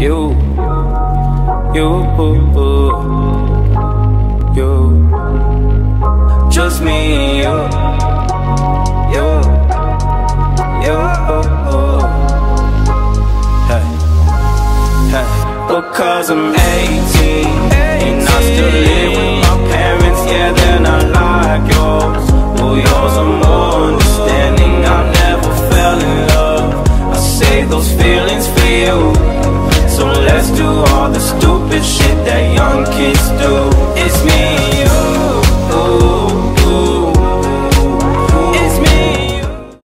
You, you, you, just me and you, you, you. Hey, hey, because I'm 18 and I still live with my parents. Yeah, they're not like yours. Well, yours are more understanding. I never fell in love. I save those feelings for you. Let's do all the stupid shit that young kids do.